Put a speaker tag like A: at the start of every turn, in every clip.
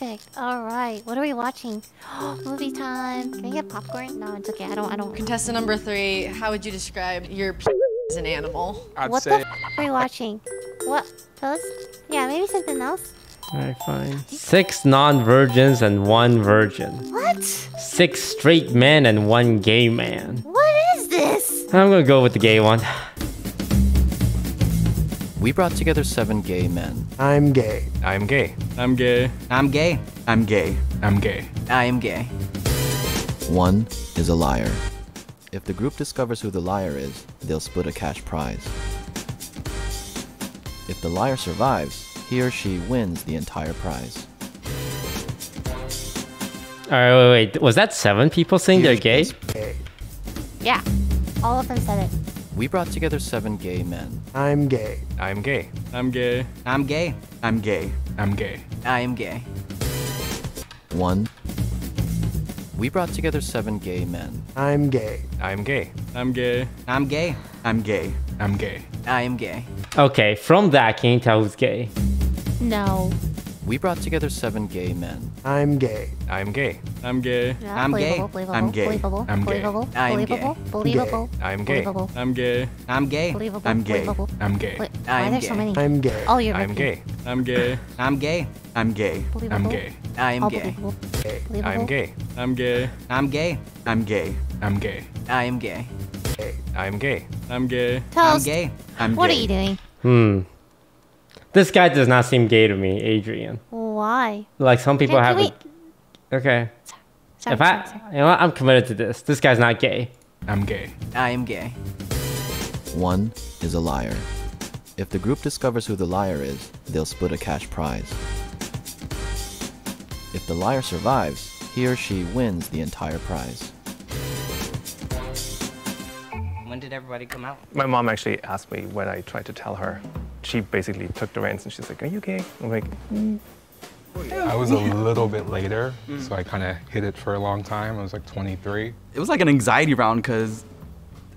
A: Perfect. All right. What are we watching? Movie time. Can I get popcorn? No, it's okay. I don't. I don't.
B: Contestant number three, how would you describe your p- as an animal?
C: I'd
A: what
C: say
A: the f are we watching? What? Toast? Yeah, maybe something else.
D: Alright, fine. Six non-virgins and one virgin.
A: What?
D: Six straight men and one gay man.
A: What is this?
D: I'm gonna go with the gay one.
E: We brought together seven gay men.
F: I'm gay.
C: I'm gay.
G: I'm gay.
H: I'm gay.
F: I'm gay.
C: I'm gay.
H: I am gay.
E: One is a liar. If the group discovers who the liar is, they'll split a cash prize. If the liar survives, he or she wins the entire prize.
D: Alright, wait, wait. Was that seven people saying they're gay?
F: Gay.
A: Yeah. All of them said it.
E: We brought together seven gay men.
F: I'm gay.
C: I'm gay.
G: I'm gay.
H: I'm gay.
F: I'm gay.
C: I'm gay.
H: I am gay.
E: One. We brought together seven gay men.
F: I'm gay.
C: I'm gay.
G: I'm gay.
H: I'm gay.
F: I'm gay.
C: I'm gay.
H: I am gay.
D: Okay, from that, can you tell who's gay?
A: No.
E: We brought together seven gay men.
F: I'm gay.
C: I'm gay.
G: I'm gay.
A: Yeah,
H: I'm gay.
F: I'm gay.
A: Believable.
C: I'm gay.
A: Believable.
H: I am gay.
A: Believable.
C: I'm gay.
G: I'm gay.
H: I'm gay.
A: Believable.
F: I'm gay.
C: I'm gay.
H: I
A: why
H: am
A: are there so
H: gay.
A: many?
F: I'm gay.
A: Oh, you're
C: I'm gay.
G: I'm gay.
H: I'm gay.
F: I'm gay.
C: I'm gay.
H: I am
A: All
H: gay.
A: believable.
F: Gay.
C: I'm gay.
G: I'm gay.
H: I'm gay.
F: I'm gay.
C: I'm gay.
H: I am gay.
F: Gay.
C: I'm gay.
G: I'm gay.
H: I'm gay.
F: I'm gay.
A: What are
F: gay.
A: you doing?
D: Hmm. This guy does not seem gay to me, Adrian.
A: Why?
D: Like some people
A: Can-
D: have.
A: can
D: a- Okay.
A: Sorry,
D: if
A: sorry,
D: I,
A: sorry.
D: you know what, I'm committed to this. This guy's not gay.
C: I'm gay.
H: I am gay.
E: One is a liar. If the group discovers who the liar is, they'll split a cash prize. If the liar survives, he or she wins the entire prize.
H: When did everybody come out?
I: My mom actually asked me when I tried to tell her. She basically took the reins and she's like, Are you gay? I'm like, mm.
C: I was a little bit later, mm. so I kind of hid it for a long time. I was like 23.
J: it was like an anxiety round because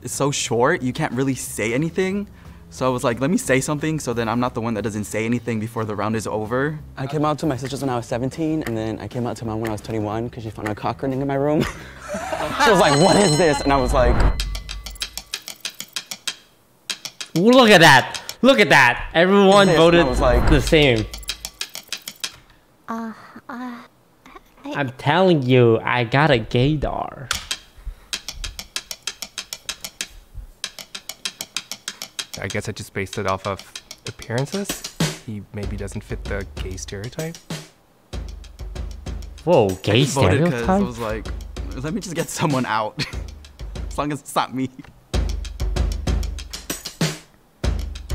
J: it's so short, you can't really say anything. So I was like, let me say something so then I'm not the one that doesn't say anything before the round is over.
K: I came out to my sisters when I was 17, and then I came out to my mom when I was 21 because she found a cock running in my room. she was like, "What is this?" And I was like,
D: Look at that! Look at that! Everyone
K: This,
D: voted
K: I like-
D: the same.
A: Uh, uh,
D: I'm telling you, I got a gaydar.
I: I guess I just based it off of appearances. He maybe doesn't fit the gay stereotype.
D: Whoa, gay
J: I voted because I was like, let me just get someone out. as long as it's not me.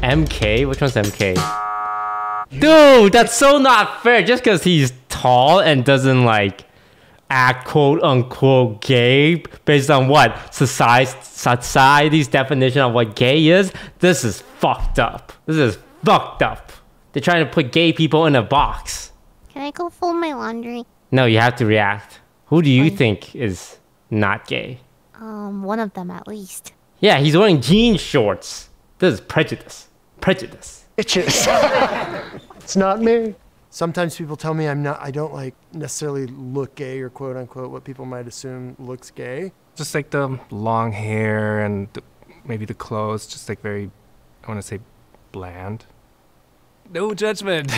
D: MK? Which one's MK? Dude, that's so not fair. Just because he's tall and doesn't like act quote unquote gay based on what society society's definition of what gay is. This is fucked up. This is fucked up. They're trying to put gay people in a box.
A: can I go fold my laundry?
D: No, you have to react. Who do you think is not gay?
A: Um, one of them at least.
D: Yeah, he's wearing jean shorts. This is prejudice. Prejudice.
F: Itches. it's not me. Sometimes people tell me I'm not. I don't like necessarily look gay or quote unquote what people might assume looks gay.
I: Just like the long hair and the, maybe the clothes, just like very, I want to say, bland. No judgment.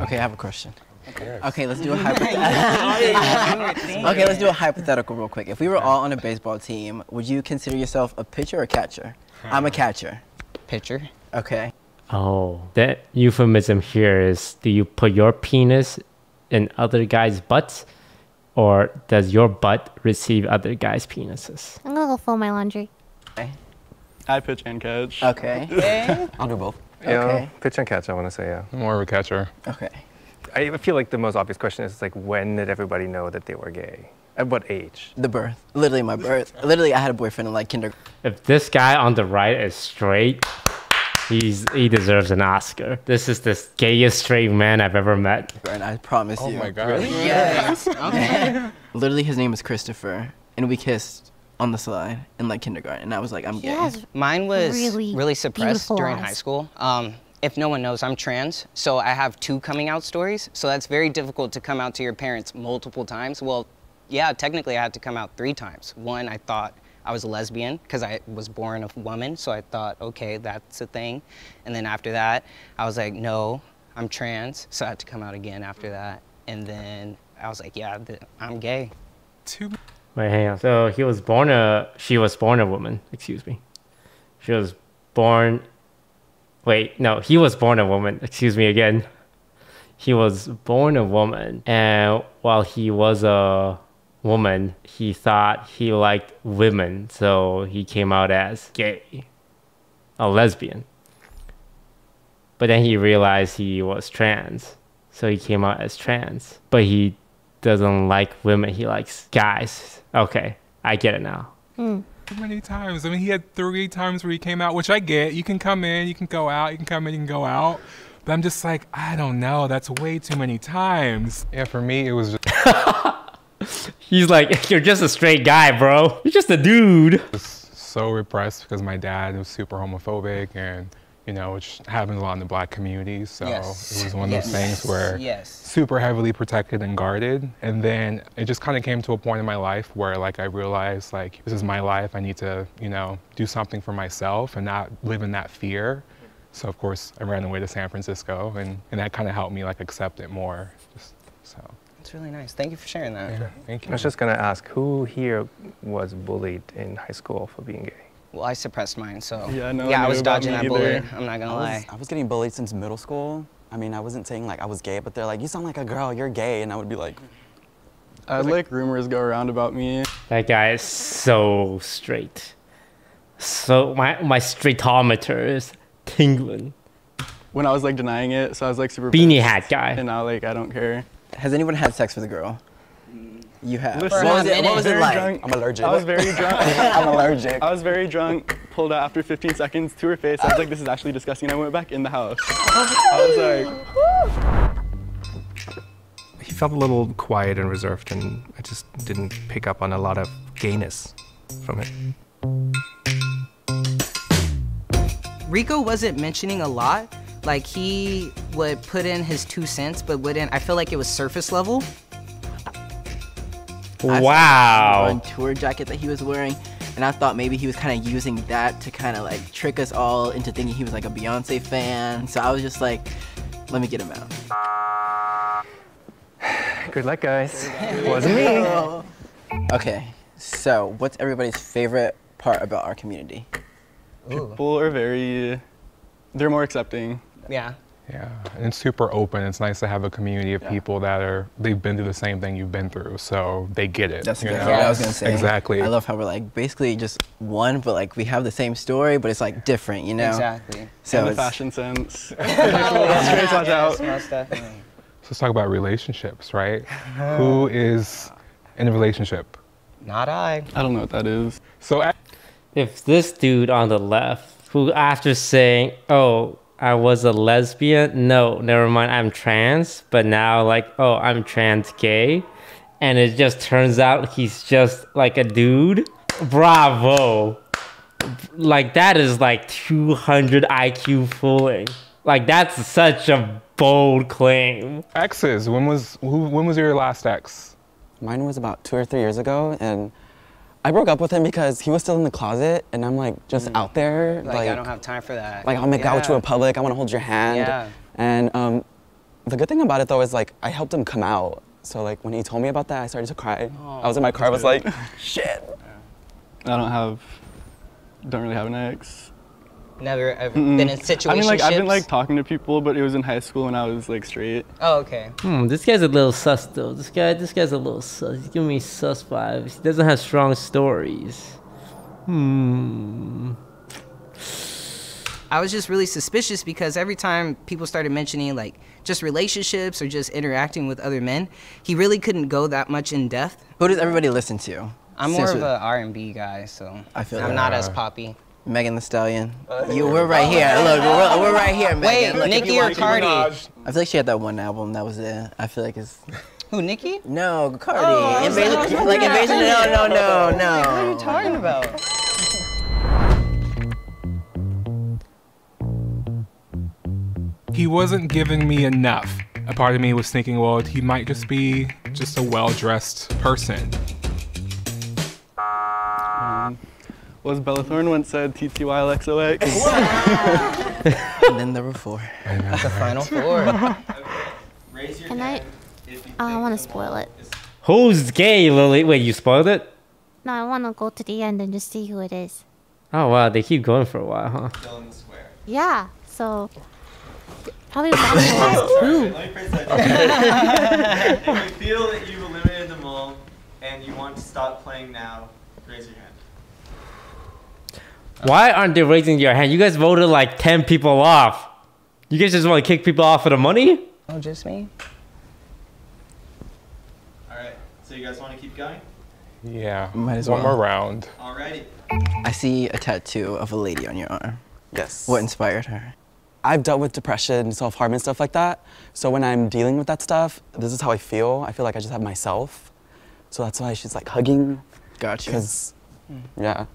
H: Okay, I have a question. Okay, let's do a hypothetical. okay, let's do a hypothetical real quick. If we were all on a baseball team, would you consider yourself a pitcher or catcher? I'm a catcher.
K: "Pitcher."
H: Okay.
D: Oh, that euphemism here is do you put your penis in other guys' butts or does your butt receive other guys' penises?
A: I'm gonna go fold my laundry. Okay.
G: I pitch and catch.
H: Okay.
K: I'll do both.
I: Yeah,
H: Okay.
I: pitch and catch, I want to say, yeah.
C: More of a catcher.
H: Okay.
I: I feel like the most obvious question is like, when did everybody know that they were gay? At what age?
H: The birth. Literally my birth. Literally, I had a boyfriend in like kindergarten.
D: If this guy on the right is straight, he's he deserves an Oscar. This is the gayest straight man I've ever met.
H: And I promise
C: Oh
H: you.
C: Oh my god.
H: Yes. okay. Literally, his name is Christopher, and we kissed on the slide in like kindergarten. And I was like, I'm gay.
A: has
K: Mine was
A: Really
K: really, suppressed during
A: eyes.
K: high school. Um,
L: if no one knows, I'm trans, so I have two coming out stories. So that's very difficult to come out to your parents multiple times. Well, yeah, technically I had to come out three times. One, I thought I was a lesbian because I was born a woman, so I thought, okay, that's a thing. And then after that, I was like, no, I'm trans, so I had to come out again after that. And then I was like, yeah, th- I'm gay.
C: Two.
D: Wait, hang on. So he was born a. She was born a woman. Excuse me. She was born. Wait, no, he was born a woman. Excuse me again. He was born a woman, and while he was a woman, he thought he liked women, so he came out as gay, a lesbian. But then he realized he was trans, so he came out as trans. But he doesn't like women, he likes guys. Okay, I get it now. Hmm.
C: Too many times. I mean, he had three times where he came out, which I get. You can come in, you can go out, you can come in, you can go out. But I'm just like, I don't know. That's way too many times. Yeah, for me, it was just
D: He's like, You're just a straight guy, bro. You're just a dude.
C: I was so repressed because my dad was super homophobic and, you know, which happens a lot in the black community. So
L: Yes.
C: it was one of those
L: Yes.
C: things where
L: Yes.
C: super heavily protected and guarded. And then it just kind of came to a point in my life where like I realized like this is my life. I need to, you know, do something for myself and not live in that fear. So of course I ran away to San Francisco and, and that kind of helped me like accept it more. Just, so
L: It's really nice. Thank you for sharing that.
C: yeah, thank you.
I: I was just gonna ask, who here was bullied in high school for being gay?
L: Well, I suppressed mine, so
G: Yeah, no
L: yeah, I was dodging that
G: either.
L: bullet. I'm not gonna
J: I
L: lie.
J: was, I was getting bullied since middle school. I mean, I wasn't saying like I was gay, but they're like, you sound like a girl, you're gay. And I would be like,
G: I had like rumors go around about me.
D: That guy is so straight. So my my straightometer is tingling.
G: when I was like denying it, so I was like super
D: Beanie
G: pissed,
D: hat guy.
G: And now like I don't care.
H: Has anyone had sex with a girl? You have.
G: Listen,
H: what was it, what was it like?
G: drunk.
J: I'm allergic.
G: I was very drunk.
H: I'm allergic.
G: I was very drunk. Pulled out after 15 seconds to her face. I was like, this is actually disgusting. I went back in the house. I was like,
I: He felt a little quiet and reserved, and I just didn't pick up on a lot of gayness from it.
L: Rico wasn't mentioning a lot. Like he would put in his two cents, but wouldn't. I feel like it was surface level.
D: Wow.
H: One tour jacket that he was wearing, and I thought maybe he was kind of using that to kind of like trick us all into thinking he was like a Beyonce fan. So I was just like, let me get him out.
I: Good luck, guys. Wasn't me.
H: Okay, so what's everybody's favorite part about our community?
G: people are very, they're more accepting.
L: Yeah.
C: Yeah, and it's super open. It's nice to have a community of
H: Yeah.
C: people that are they've been through the same thing you've been through, so they get it.
H: That's
C: you
H: exactly
C: know?
H: what I was gonna say.
C: Exactly.
H: I love how we're like basically just one, but like we have the same story, but it's like different, you know?
L: Exactly.
H: So
G: and the
H: it's-
G: fashion sense. Straight watch out.
L: Most.
C: So let's talk about relationships, right? Who is in a relationship?
L: Not I.
G: I don't know what that is.
C: So a-
D: If this dude on the left, who after saying, "Oh, I was a lesbian," no, never mind, I'm trans, but now like, "Oh, I'm trans gay," and it just turns out he's just like a dude. Bravo! Like that is like 200 IQ fooling. Like that's such a bold claim.
C: exes. When was who? When was your last ex?
K: Mine was about two or three years ago, and I broke up with him because he was still in the closet, and I'm like just out there,
L: Like,
K: like,
L: I don't have time for that.
K: like I'll make out with you
L: Yeah.
K: in public. I want to hold your hand.
L: Yeah.
K: And um, the good thing about it though is like I helped him come out. So like when he told me about that, I started to cry. I was in my car. I was like, shit.
G: I don't have, don't really have an ex.
L: Never ever
G: Mm-mm.
L: been in situationships.
G: I mean, like I've been like talking to people, but it was in high school when I was like straight.
L: Oh, okay.
D: Hmm, this guy's a little sus though. This guy, this guy's a little sus. He's giving me sus vibes. He doesn't have strong stories. Hmm.
L: I was just really suspicious because every time people started mentioning like just relationships or just interacting with other men, he really couldn't go that much in depth.
H: Who does everybody listen to?
L: I'm more of
H: we-
L: a R&B guy, so
H: I feel
L: I'm
H: that.
L: not as poppy.
H: Megan Thee Stallion. Uh, you, we're right here. Look, we're, we're right here, Megan.
L: Wait,
H: Look,
L: Nicki or Cardi?
H: I feel like she had that one album. That was it. I feel like it's.
L: Who, Nicki?
H: No, Cardi.
L: Oh,
H: Invasion,
L: like,
H: like Invasion. No, no, no, no.
L: What are you talking about?
C: he wasn't giving me enough. A part of me was thinking, well, he might just be just a well-dressed person.
G: Was Bella Thorne once said TTYLXOX?
H: and then there were four.
L: The final four.
A: Can I? Oh, I want to spoil it.
D: Who's gay, Lily? Wait, you spoiled it?
A: No, I want to go to the end and just see who it is.
D: Oh wow, they keep going for a while, huh?
A: Yeah. So probably one of the last two.
M: Let me phrase that. if you feel that you've eliminated them all and you want to stop playing now, raise your hand.
D: Why aren't they raising your hand? You guys voted like 10 people off. You guys just want to kick people off for the money?
L: Oh, just me?
M: All right. So you guys want to keep going?
C: Yeah.
H: Might as
C: One
H: well.
C: more round.
M: Alrighty.
H: I see a tattoo of a lady on your arm.
K: Yes.
H: What inspired her?
K: I've dealt with depression, self harm, and stuff like that. So when I'm dealing with that stuff, this is how I feel. I feel like I just have myself. So that's why she's like hugging.
H: Gotcha.
K: Because, hmm. yeah.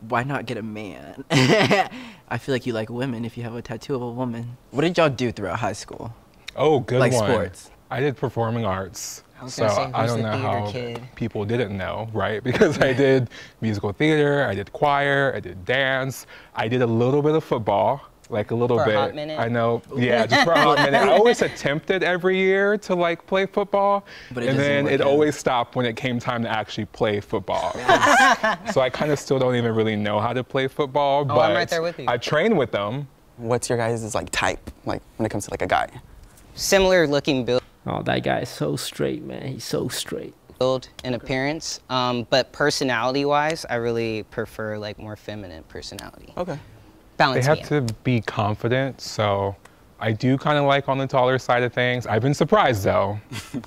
H: Why not get a man? I feel like you like women if you have a tattoo of a woman. What did y'all do throughout high school?
C: Oh, good
H: Like
C: one.
H: sports.
C: I did performing arts.
L: I
C: So
L: say,
C: I don't
L: the
C: know how
L: kid?
C: people didn't know, right? Because I did musical theater, I did choir, I did dance, I did a little bit of football, like a little
L: For a
C: bit.
L: hot minute?
C: I know, yeah, just for a hot minute. I always attempted every year to like play football,
H: But it
C: and then it
H: out.
C: always stopped when it came time to actually play football. so I kind of still don't even really know how to play football,
L: Oh,
C: but
L: I'm right there with you.
C: I train with them.
K: What's your guys' like type, like when it comes to like a guy?
L: Similar looking build.
D: Oh, that guy is so straight, man. He's so straight.
L: build and appearance. Um, but personality wise, I really prefer like more feminine personality.
K: Okay.
C: They have
L: me
C: to be confident, so I do kind of like on the taller side of things. I've been surprised though.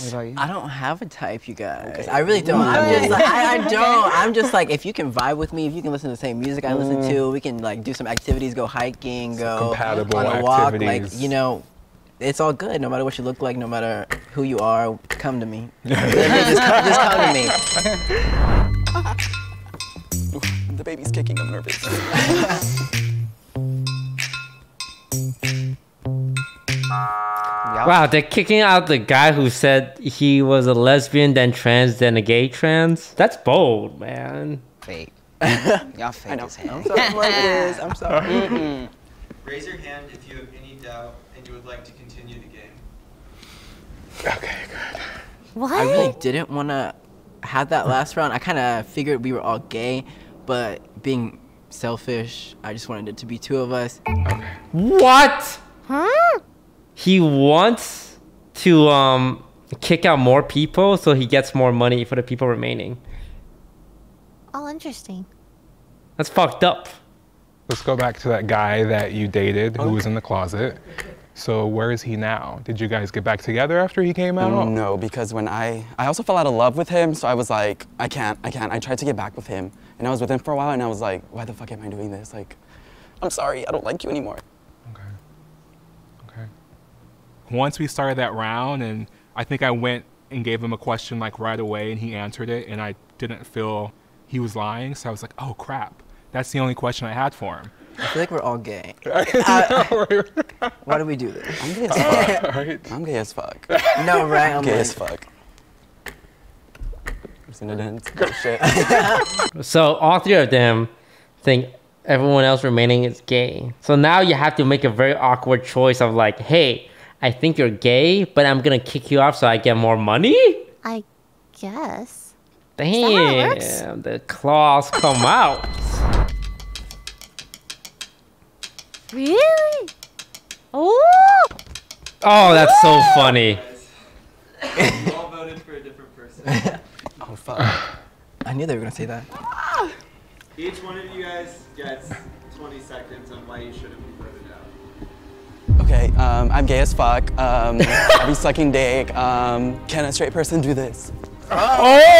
L: What about you?
H: I don't have a type, you guys. I really don't. I'm just like, I, I don't. I'm just like, if you can vibe with me, if you can listen to the same music I listen to, mm. we can like do some activities, go hiking, go
C: compatible
H: on a walk. Like, you know, it's all good. No matter what you look like, no matter who you are, come to me. Just, come, just come to me.
K: The baby's kicking, I'm nervous.
D: Wow, they're kicking out the guy who said he was a lesbian, then trans, then a gay trans. That's bold, man.
L: Fake. Y'all fake as hell.
H: I'm sorry, Marcus. I'm sorry.
L: Mm-mm.
M: Raise your hand if you have any doubt and you would like to continue the game. Okay, good.
A: What?
H: I really didn't want to have that last round. I kind of figured we were all gay, but being selfish, I just wanted it to be two of us.
D: What?
A: Huh?
D: He wants to um kick out more people so he gets more money for the people remaining.
A: All interesting.
D: That's fucked up.
C: Let's go back to that guy that you dated who was in the closet. So where is he now? Did you guys get back together after he came out?
K: No, because when I I also fell out of love with him, so I was like, I can't, I can't. I tried to get back with him, and I was with him for a while, and I was like, why the fuck am I doing this? Like, I'm sorry, I don't like you anymore. Okay. Okay.
C: Once we started that round, and I think I went and gave him a question like right away, and he answered it, and I didn't feel he was lying. So I was like, oh crap, that's the only question I had for him.
H: I feel like we're all gay. Uh, why do we do this?
K: I'm gay as fuck. I'm gay as fuck.
H: No, right? I'm
K: gay
H: like-
K: as fuck. Listen to.
D: So all three of them think everyone else remaining is gay. So now you have to make a very awkward choice of like, hey, I think you're gay, but I'm gonna kick you off so I get more money?
A: I guess. that how it works?
D: Damn, the claws come out.
A: Really? Oh!
D: Oh, that's so funny.
M: You all voted for a different person.
H: Oh fuck! I knew they were gonna say that.
M: Each one of you guys gets 20 seconds on why you shouldn't be voted out.
K: Okay, um, I'm gay as fuck. Um, I be sucking dick. Um, can a straight person do this?
D: Oh!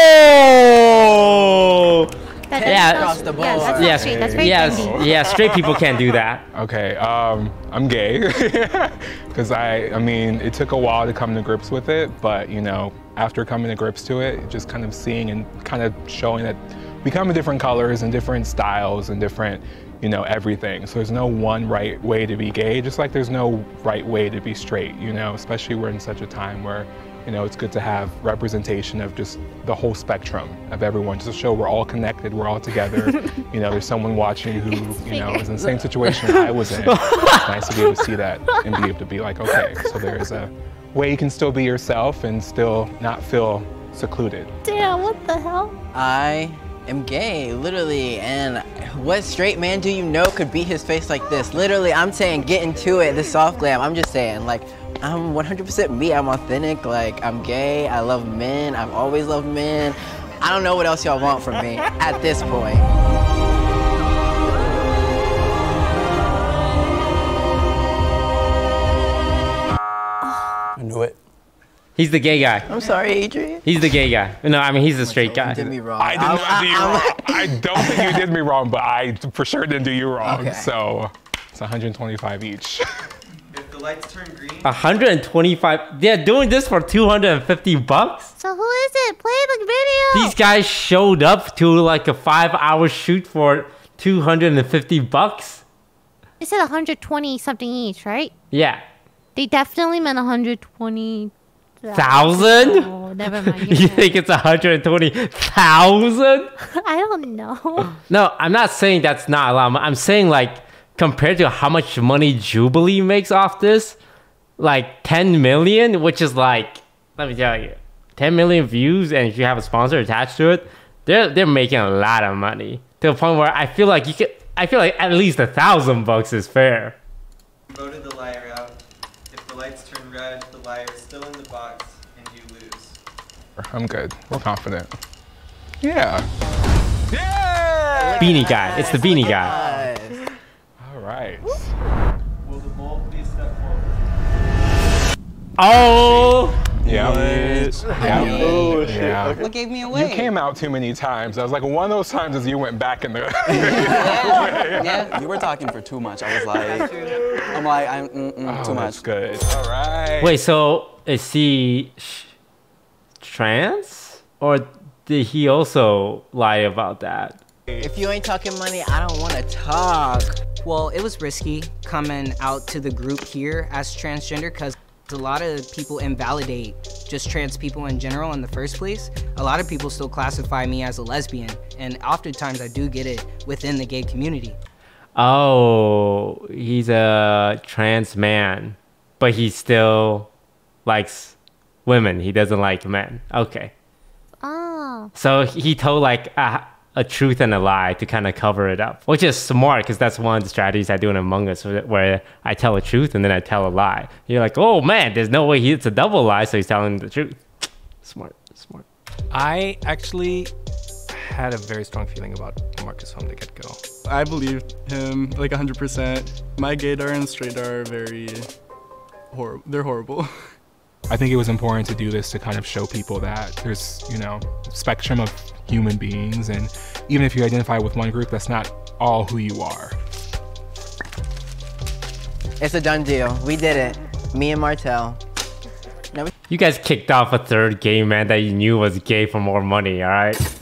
A: That
D: yeah,
A: across the
D: yes,
A: board. That's not
D: yes,
A: straight, that's very
D: yes,
A: trendy.
D: yeah, straight people can't do that.
C: Okay, um, I'm gay because I, I mean, it took a while to come to grips with it, but you know, after coming to grips to it, just kind of seeing and kind of showing that we come in different colors and different styles and different, you know, everything. So there's no one right way to be gay, just like there's no right way to be straight, you know, especially we're in such a time where, you know, it's good to have representation of just the whole spectrum of everyone, just to show we're all connected, we're all together. you know, there's someone watching who, you know, is in the same situation I was in. It's nice to be able to see that and be able to be like, okay, so there's a way you can still be yourself and still not feel secluded.
A: Damn, what the hell?
H: I am gay, literally, and what straight man do you know could beat his face like this? Literally, I'm saying get into it, the soft glam. I'm just saying, like, I'm 100% me. I'm authentic. Like, I'm gay. I love men. I've always loved men. I don't know what else y'all want from me at this point.
K: I knew it.
D: He's the gay guy.
H: I'm sorry, Adrian.
D: He's the gay guy. No, I mean he's the oh, straight guy.
H: did me wrong.
C: I did not do you wrong. I don't think you did me wrong, but I for sure didn't do you wrong.
H: Okay.
C: So it's 125 each.
M: If lights turn green,
D: 125. They're doing this for 250 bucks.
A: So who is it? Play the video.
D: These guys showed up to like a five-hour shoot for 250 bucks.
A: They said 120 something each, right?
D: Yeah.
A: They definitely meant 120.
D: Thousand?
A: Oh, never mind.
D: you think it's 120,000?
A: I don't know.
D: No, I'm not saying that's not a lot. I'm saying like compared to how much money Jubilee makes off this, like 10 million, which is like, let me tell you, 10 million views, and if you have a sponsor attached to it, they're they're making a lot of money to the point where I feel like you could. I feel like at least a thousand bucks is fair.
M: voted the liar out. If the lights turn red, the liar is still in the box, and you lose.
C: I'm good. We're confident. Yeah.
D: Beanie guy. It's the beanie guy.
C: All right.
M: Will the mole please step forward?
D: Oh.
C: Yeah.
M: What?
C: Yeah.
M: Oh, shit.
C: Yeah.
M: Okay.
L: What gave me away?
C: You came out too many times. I was like, one of those times is you went back in the. Yeah, yeah.
K: you were talking for too much. I was like, I'm like, I'm mm, mm,
C: Oh,
K: too
C: that's
K: much.
C: good. All right.
D: Wait, so is he sh- trans, or did he also lie about that?
H: If you ain't talking money, I don't want to talk.
L: Well, it was risky coming out to the group here as transgender because a lot of people invalidate just trans people in general in the first place. A lot of people still classify me as a lesbian, and oftentimes I do get it within the gay community.
D: Oh, he's a trans man, but he still likes women. He doesn't like men. Okay.
A: Oh.
D: So he told like a, a truth and a lie to kind of cover it up, which is smart because that's one of the strategies I do in Among Us, where- where I tell a truth and then I tell a lie. You're like, oh man, there's no way he, it's a double lie, so he's telling the truth. Smart, smart.
I: I actually had a very strong feeling about Marcus from the get go.
G: I believed him like 100%. My gaydar and straightdar are very horrible. They're horrible.
C: I think it was important to do this to kind of show people that there's, you know, spectrum of human beings, and even if you identify with one group, that's not all who you are.
H: It's a done deal. We did it. Me and Martel.
D: You guys kicked off a third gay man that you knew was gay for more money, all right?